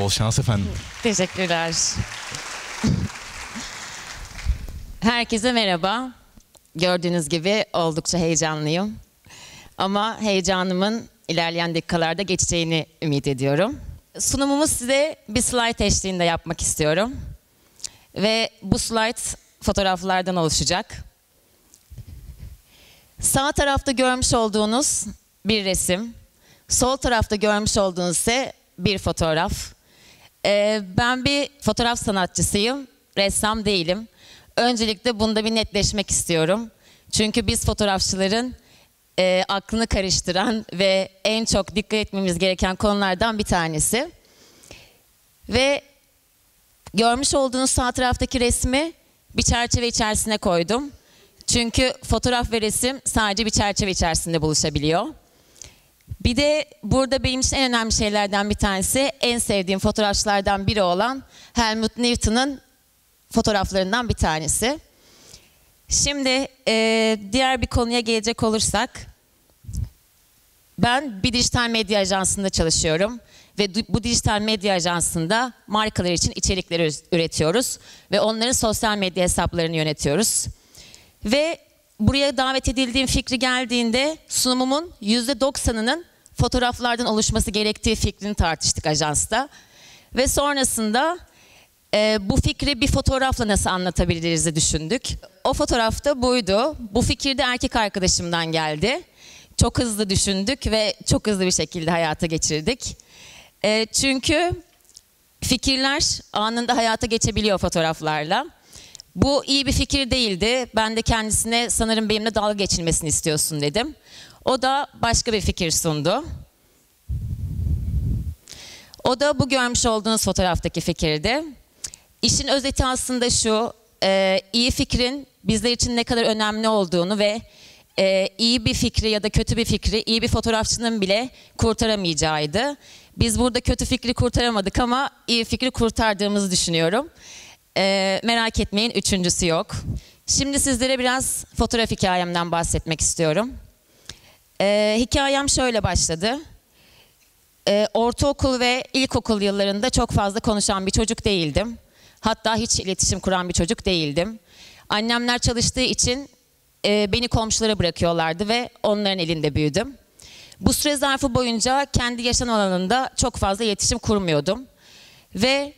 Bol şans efendim. Teşekkürler. Herkese merhaba. Gördüğünüz gibi oldukça heyecanlıyım. Ama heyecanımın ilerleyen dakikalarda geçeceğini ümit ediyorum. Sunumumu size bir slide eşliğinde yapmak istiyorum. Ve bu slide fotoğraflardan oluşacak. Sağ tarafta görmüş olduğunuz bir resim, sol tarafta görmüş olduğunuz ise bir fotoğraf. Ee, ben bir fotoğraf sanatçısıyım, ressam değilim. Öncelikle bunda bir netleşmek istiyorum. Çünkü biz fotoğrafçıların e, aklını karıştıran ve en çok dikkat etmemiz gereken konulardan bir tanesi. Ve görmüş olduğunuz sağ taraftaki resmi bir çerçeve içerisine koydum. Çünkü fotoğraf ve resim sadece bir çerçeve içerisinde buluşabiliyor. Bir de burada benim için en önemli şeylerden bir tanesi en sevdiğim fotoğrafçılardan biri olan Helmut Newton'un fotoğraflarından bir tanesi. Şimdi e, diğer bir konuya gelecek olursak ben bir dijital medya ajansında çalışıyorum ve bu dijital medya ajansında markalar için içerikleri üretiyoruz ve onların sosyal medya hesaplarını yönetiyoruz. Ve buraya davet edildiğim fikri geldiğinde sunumumun %90'ının fotoğraflardan oluşması gerektiği fikrini tartıştık ajansta. Ve sonrasında e, bu fikri bir fotoğrafla nasıl anlatabiliriz düşündük. O fotoğrafta buydu. Bu fikir de erkek arkadaşımdan geldi. Çok hızlı düşündük ve çok hızlı bir şekilde hayata geçirdik. E, çünkü fikirler anında hayata geçebiliyor fotoğraflarla. Bu iyi bir fikir değildi. Ben de kendisine sanırım benimle dalga geçilmesini istiyorsun dedim. O da başka bir fikir sundu. O da bu görmüş olduğunuz fotoğraftaki fikirdi. İşin özeti aslında şu, e, iyi fikrin bizler için ne kadar önemli olduğunu ve e, iyi bir fikri ya da kötü bir fikri iyi bir fotoğrafçının bile kurtaramayacağıydı. Biz burada kötü fikri kurtaramadık ama iyi fikri kurtardığımızı düşünüyorum. E, merak etmeyin üçüncüsü yok. Şimdi sizlere biraz fotoğraf hikayemden bahsetmek istiyorum. E, hikayem şöyle başladı. E, ortaokul ve ilkokul yıllarında çok fazla konuşan bir çocuk değildim. Hatta hiç iletişim kuran bir çocuk değildim. Annemler çalıştığı için e, beni komşulara bırakıyorlardı ve onların elinde büyüdüm. Bu süre zarfı boyunca kendi yaşam alanında çok fazla iletişim kurmuyordum. Ve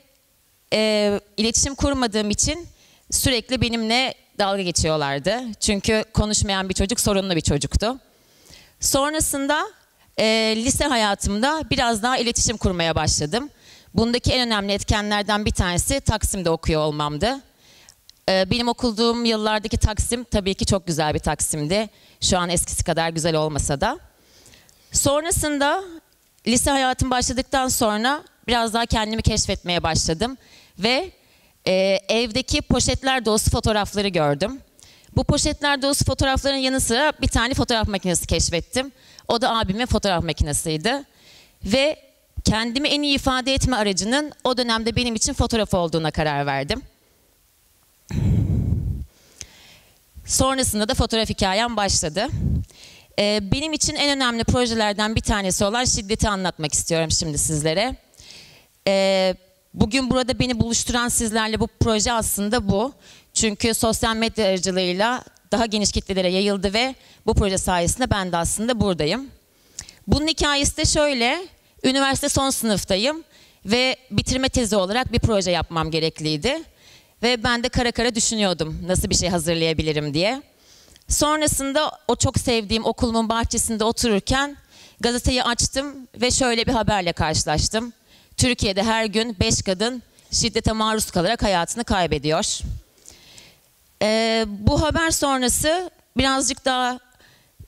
e, iletişim kurmadığım için sürekli benimle dalga geçiyorlardı. Çünkü konuşmayan bir çocuk sorunlu bir çocuktu. Sonrasında e, lise hayatımda biraz daha iletişim kurmaya başladım. Bundaki en önemli etkenlerden bir tanesi Taksim'de okuyor olmamdı. E, benim okuduğum yıllardaki Taksim tabii ki çok güzel bir Taksim'di. Şu an eskisi kadar güzel olmasa da. Sonrasında lise hayatım başladıktan sonra biraz daha kendimi keşfetmeye başladım. Ve e, evdeki poşetler dolusu fotoğrafları gördüm. Bu poşetler dolusu fotoğrafların yanı sıra bir tane fotoğraf makinesi keşfettim. O da abimin fotoğraf makinesiydi. Ve kendimi en iyi ifade etme aracının o dönemde benim için fotoğraf olduğuna karar verdim. Sonrasında da fotoğraf hikayem başladı. Ee, benim için en önemli projelerden bir tanesi olan şiddeti anlatmak istiyorum şimdi sizlere. Ee, bugün burada beni buluşturan sizlerle bu proje aslında bu. Çünkü sosyal medya aracılığıyla daha geniş kitlelere yayıldı ve bu proje sayesinde ben de aslında buradayım. Bunun hikayesi de şöyle. Üniversite son sınıftayım ve bitirme tezi olarak bir proje yapmam gerekliydi. Ve ben de kara kara düşünüyordum nasıl bir şey hazırlayabilirim diye. Sonrasında o çok sevdiğim okulumun bahçesinde otururken gazeteyi açtım ve şöyle bir haberle karşılaştım. Türkiye'de her gün 5 kadın şiddete maruz kalarak hayatını kaybediyor. Ee, bu haber sonrası birazcık daha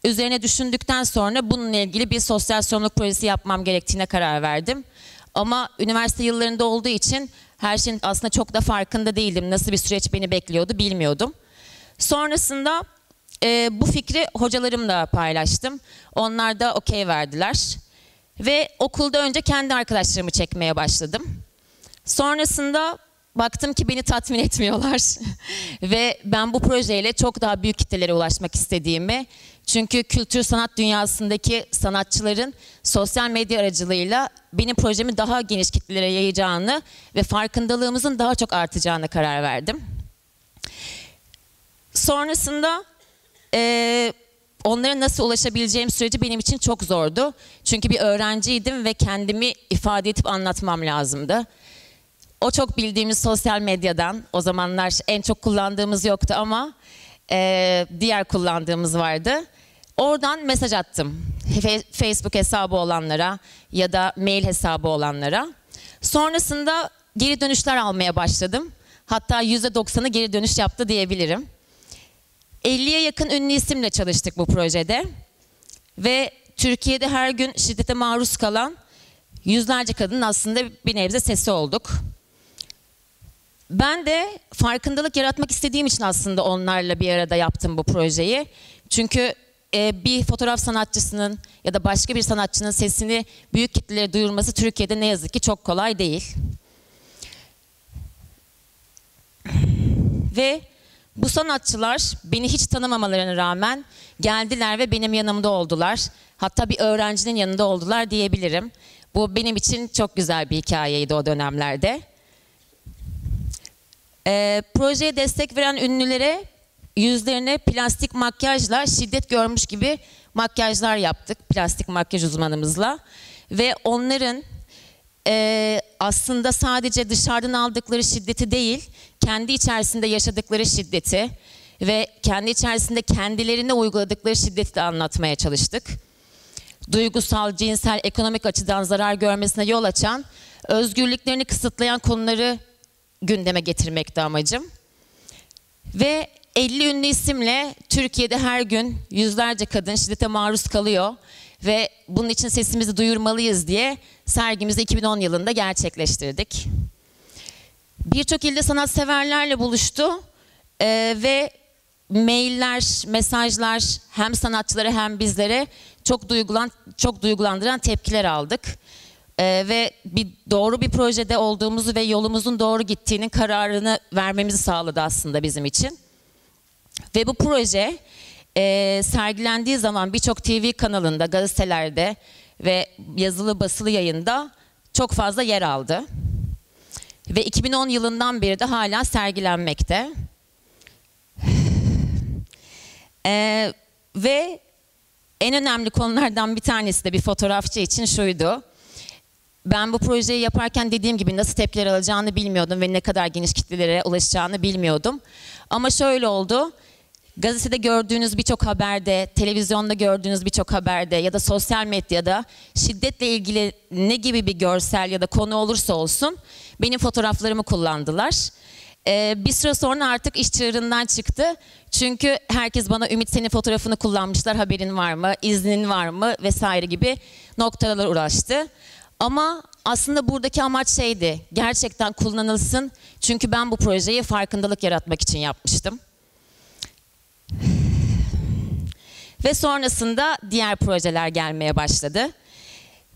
üzerine düşündükten sonra bununla ilgili bir sosyal sorumluluk projesi yapmam gerektiğine karar verdim. Ama üniversite yıllarında olduğu için her şeyin aslında çok da farkında değildim. Nasıl bir süreç beni bekliyordu bilmiyordum. Sonrasında e, bu fikri hocalarımla paylaştım. Onlar da okey verdiler. Ve okulda önce kendi arkadaşlarımı çekmeye başladım. Sonrasında baktım ki beni tatmin etmiyorlar. Ve ben bu projeyle çok daha büyük kitlelere ulaşmak istediğimi, çünkü kültür sanat dünyasındaki sanatçıların sosyal medya aracılığıyla benim projemi daha geniş kitlelere yayacağını ve farkındalığımızın daha çok artacağına karar verdim. Sonrasında e, onlara nasıl ulaşabileceğim süreci benim için çok zordu. Çünkü bir öğrenciydim ve kendimi ifade edip anlatmam lazımdı. O çok bildiğimiz sosyal medyadan, o zamanlar en çok kullandığımız yoktu ama e, diğer kullandığımız vardı. Oradan mesaj attım. Facebook hesabı olanlara ya da mail hesabı olanlara. Sonrasında geri dönüşler almaya başladım. Hatta %90'ı geri dönüş yaptı diyebilirim. 50'ye yakın ünlü isimle çalıştık bu projede. Ve Türkiye'de her gün şiddete maruz kalan yüzlerce kadının aslında bir nebze sesi olduk. Ben de farkındalık yaratmak istediğim için aslında onlarla bir arada yaptım bu projeyi. Çünkü e, bir fotoğraf sanatçısının ya da başka bir sanatçının sesini büyük kitlelere duyurması Türkiye'de ne yazık ki çok kolay değil. Ve bu sanatçılar beni hiç tanımamalarına rağmen geldiler ve benim yanımda oldular. Hatta bir öğrencinin yanında oldular diyebilirim. Bu benim için çok güzel bir hikayeydi o dönemlerde. E, projeye destek veren ünlülere yüzlerine plastik makyajla şiddet görmüş gibi makyajlar yaptık plastik makyaj uzmanımızla ve onların e, aslında sadece dışarıdan aldıkları şiddeti değil kendi içerisinde yaşadıkları şiddeti ve kendi içerisinde kendilerine uyguladıkları şiddeti de anlatmaya çalıştık. Duygusal, cinsel, ekonomik açıdan zarar görmesine yol açan, özgürlüklerini kısıtlayan konuları gündeme getirmekti amacım. Ve 50 ünlü isimle Türkiye'de her gün yüzlerce kadın şiddete maruz kalıyor ve bunun için sesimizi duyurmalıyız diye sergimizi 2010 yılında gerçekleştirdik. Birçok ilde sanatseverlerle buluştu ee, ve mailler, mesajlar hem sanatçılara hem bizlere çok duygulan çok duygulandıran tepkiler aldık. Ee, ve bir doğru bir projede olduğumuzu ve yolumuzun doğru gittiğinin kararını vermemizi sağladı aslında bizim için. Ve bu proje e, sergilendiği zaman birçok TV kanalında, gazetelerde ve yazılı basılı yayında çok fazla yer aldı. Ve 2010 yılından beri de hala sergilenmekte. E, ve en önemli konulardan bir tanesi de bir fotoğrafçı için şuydu. Ben bu projeyi yaparken dediğim gibi nasıl tepkiler alacağını bilmiyordum ve ne kadar geniş kitlelere ulaşacağını bilmiyordum. Ama şöyle oldu. Gazetede gördüğünüz birçok haberde, televizyonda gördüğünüz birçok haberde ya da sosyal medyada şiddetle ilgili ne gibi bir görsel ya da konu olursa olsun benim fotoğraflarımı kullandılar. Ee, bir süre sonra artık iş çığırından çıktı. Çünkü herkes bana Ümit senin fotoğrafını kullanmışlar haberin var mı, iznin var mı vesaire gibi noktalar uğraştı. Ama aslında buradaki amaç şeydi, gerçekten kullanılsın. Çünkü ben bu projeyi farkındalık yaratmak için yapmıştım. Ve sonrasında diğer projeler gelmeye başladı.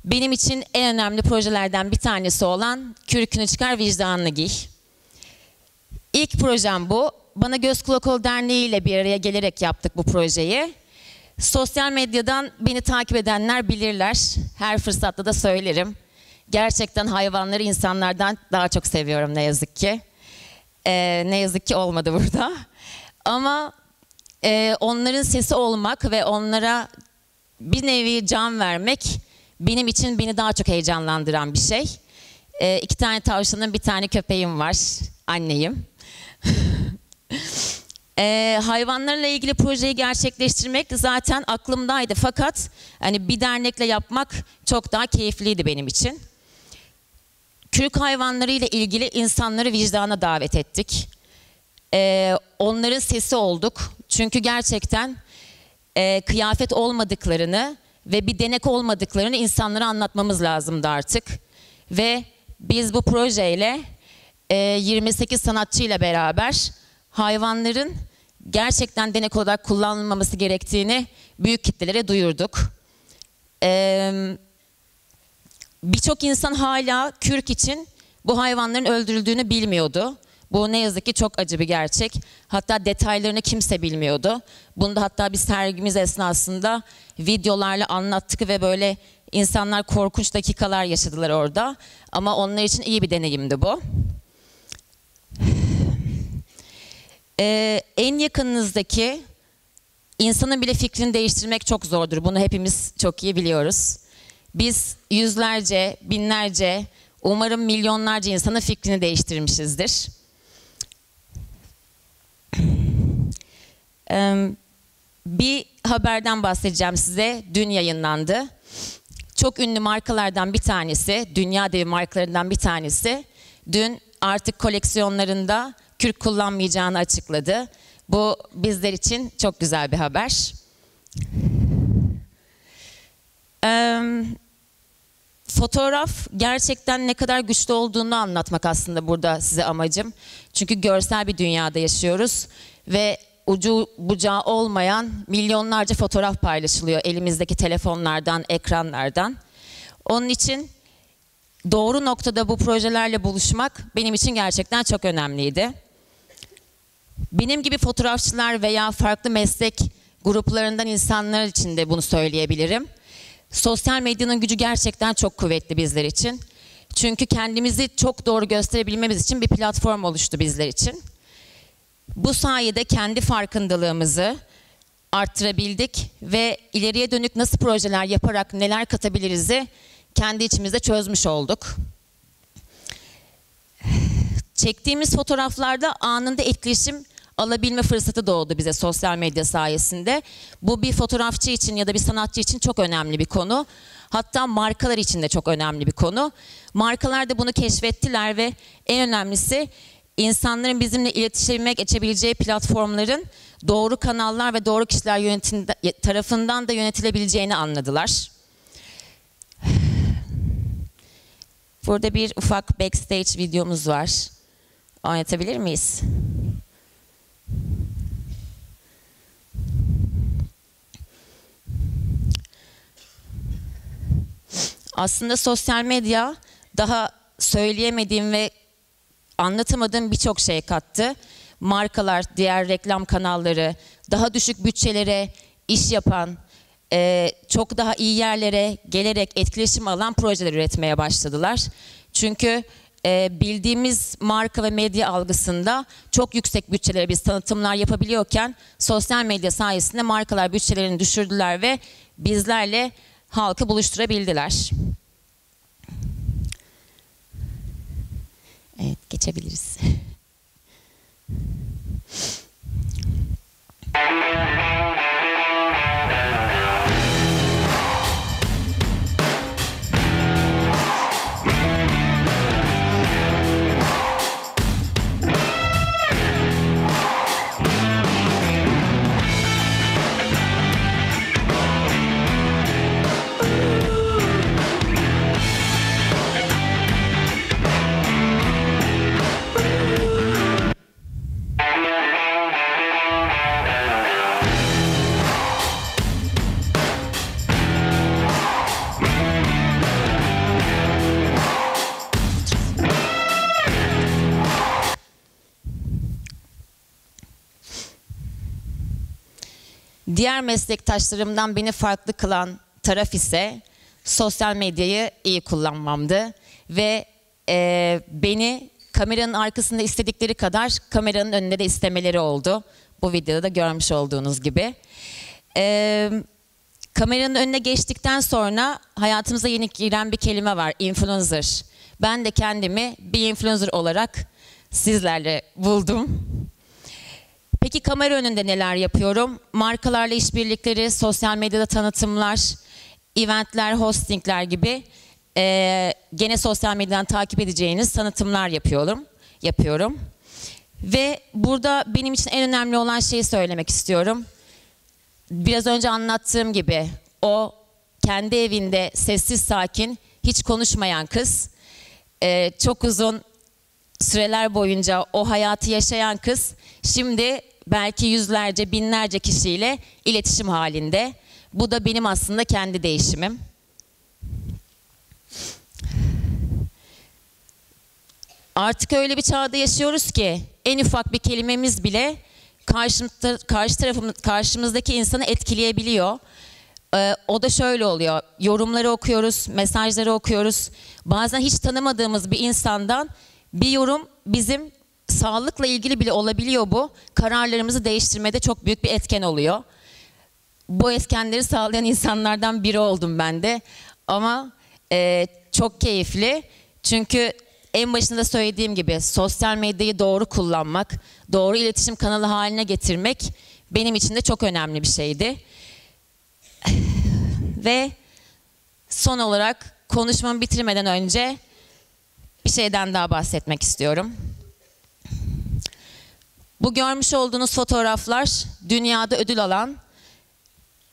Benim için en önemli projelerden bir tanesi olan Kürkünü Çıkar Vicdanını Giy. İlk projem bu. Bana Göz Kulak Ol Derneği ile bir araya gelerek yaptık bu projeyi. Sosyal medyadan beni takip edenler bilirler. Her fırsatta da söylerim. Gerçekten hayvanları insanlardan daha çok seviyorum ne yazık ki. Ee, ne yazık ki olmadı burada. Ama e, onların sesi olmak ve onlara bir nevi can vermek benim için beni daha çok heyecanlandıran bir şey. E, iki tane tavşanın bir tane köpeğim var. Anneyim. e, hayvanlarla ilgili projeyi gerçekleştirmek zaten aklımdaydı. Fakat hani bir dernekle yapmak çok daha keyifliydi benim için. Kürk hayvanları ile ilgili insanları vicdana davet ettik. E, onların sesi olduk. Çünkü gerçekten e, kıyafet olmadıklarını ve bir denek olmadıklarını insanlara anlatmamız lazımdı artık. Ve biz bu projeyle e, 28 sanatçıyla beraber hayvanların gerçekten denek olarak kullanılmaması gerektiğini büyük kitlelere duyurduk. Ee, Birçok insan hala kürk için bu hayvanların öldürüldüğünü bilmiyordu. Bu ne yazık ki çok acı bir gerçek. Hatta detaylarını kimse bilmiyordu. Bunu da hatta bir sergimiz esnasında videolarla anlattık ve böyle insanlar korkunç dakikalar yaşadılar orada. Ama onlar için iyi bir deneyimdi bu. Ee, en yakınınızdaki insanın bile fikrini değiştirmek çok zordur. Bunu hepimiz çok iyi biliyoruz. Biz yüzlerce, binlerce, umarım milyonlarca insanın fikrini değiştirmişizdir. Ee, bir haberden bahsedeceğim size. Dün yayınlandı. Çok ünlü markalardan bir tanesi, dünya devi markalarından bir tanesi dün artık koleksiyonlarında kürk kullanmayacağını açıkladı. Bu bizler için çok güzel bir haber. Ee, fotoğraf gerçekten ne kadar güçlü olduğunu anlatmak aslında burada size amacım. Çünkü görsel bir dünyada yaşıyoruz ve ucu bucağı olmayan milyonlarca fotoğraf paylaşılıyor elimizdeki telefonlardan, ekranlardan. Onun için doğru noktada bu projelerle buluşmak benim için gerçekten çok önemliydi. Benim gibi fotoğrafçılar veya farklı meslek gruplarından insanlar için de bunu söyleyebilirim. Sosyal medyanın gücü gerçekten çok kuvvetli bizler için. Çünkü kendimizi çok doğru gösterebilmemiz için bir platform oluştu bizler için. Bu sayede kendi farkındalığımızı arttırabildik ve ileriye dönük nasıl projeler yaparak neler katabiliriz'i kendi içimizde çözmüş olduk. Çektiğimiz fotoğraflarda anında etkileşim alabilme fırsatı doğdu bize sosyal medya sayesinde. Bu bir fotoğrafçı için ya da bir sanatçı için çok önemli bir konu. Hatta markalar için de çok önemli bir konu. Markalar da bunu keşfettiler ve en önemlisi insanların bizimle iletişime geçebileceği platformların doğru kanallar ve doğru kişiler tarafından da yönetilebileceğini anladılar. Burada bir ufak backstage videomuz var. Oynatabilir miyiz? Aslında sosyal medya daha söyleyemediğim ve anlatamadığım birçok şey kattı. Markalar, diğer reklam kanalları, daha düşük bütçelere iş yapan, e, çok daha iyi yerlere gelerek etkileşim alan projeler üretmeye başladılar. Çünkü e, bildiğimiz marka ve medya algısında çok yüksek bütçelere biz tanıtımlar yapabiliyorken sosyal medya sayesinde markalar bütçelerini düşürdüler ve bizlerle halkı buluşturabildiler. Evet, geçebiliriz. Diğer meslektaşlarımdan beni farklı kılan taraf ise sosyal medyayı iyi kullanmamdı ve e, beni kameranın arkasında istedikleri kadar kameranın önünde de istemeleri oldu. Bu videoda da görmüş olduğunuz gibi. E, kameranın önüne geçtikten sonra hayatımıza yeni giren bir kelime var, influencer. Ben de kendimi bir influencer olarak sizlerle buldum. Peki kamera önünde neler yapıyorum? Markalarla işbirlikleri, sosyal medyada tanıtımlar, eventler, hostingler gibi e, gene sosyal medyadan takip edeceğiniz tanıtımlar yapıyorum. yapıyorum. Ve burada benim için en önemli olan şeyi söylemek istiyorum. Biraz önce anlattığım gibi o kendi evinde sessiz sakin, hiç konuşmayan kız, e, çok uzun süreler boyunca o hayatı yaşayan kız şimdi belki yüzlerce, binlerce kişiyle iletişim halinde. Bu da benim aslında kendi değişimim. Artık öyle bir çağda yaşıyoruz ki en ufak bir kelimemiz bile karşımızda, karşı tarafımız, karşımızdaki insanı etkileyebiliyor. Ee, o da şöyle oluyor. Yorumları okuyoruz, mesajları okuyoruz. Bazen hiç tanımadığımız bir insandan bir yorum bizim sağlıkla ilgili bile olabiliyor bu. Kararlarımızı değiştirmede çok büyük bir etken oluyor. Bu etkenleri sağlayan insanlardan biri oldum ben de. Ama e, çok keyifli. Çünkü en başında söylediğim gibi sosyal medyayı doğru kullanmak, doğru iletişim kanalı haline getirmek benim için de çok önemli bir şeydi. Ve son olarak konuşmamı bitirmeden önce bir şeyden daha bahsetmek istiyorum. Bu görmüş olduğunuz fotoğraflar dünyada ödül alan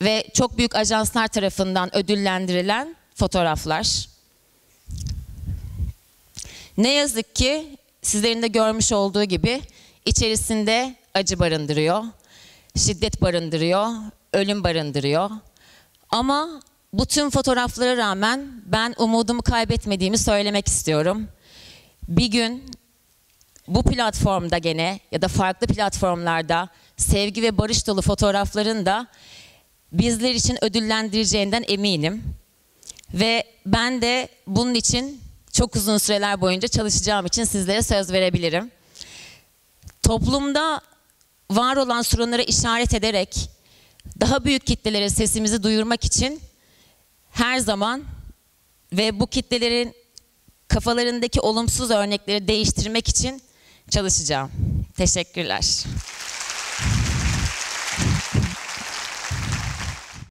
ve çok büyük ajanslar tarafından ödüllendirilen fotoğraflar. Ne yazık ki sizlerin de görmüş olduğu gibi içerisinde acı barındırıyor, şiddet barındırıyor, ölüm barındırıyor. Ama bu tüm fotoğraflara rağmen ben umudumu kaybetmediğimi söylemek istiyorum. Bir gün bu platformda gene ya da farklı platformlarda sevgi ve barış dolu fotoğrafların da bizler için ödüllendireceğinden eminim. Ve ben de bunun için çok uzun süreler boyunca çalışacağım için sizlere söz verebilirim. Toplumda var olan sorunlara işaret ederek daha büyük kitlelere sesimizi duyurmak için her zaman ve bu kitlelerin kafalarındaki olumsuz örnekleri değiştirmek için çalışacağım. Teşekkürler.